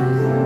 you.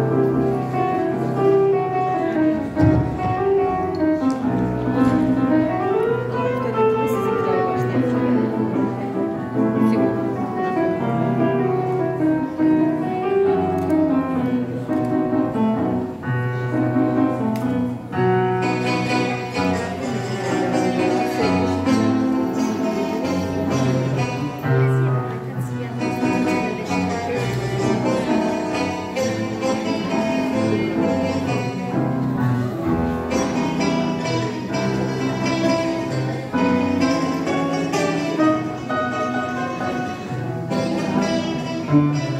Thank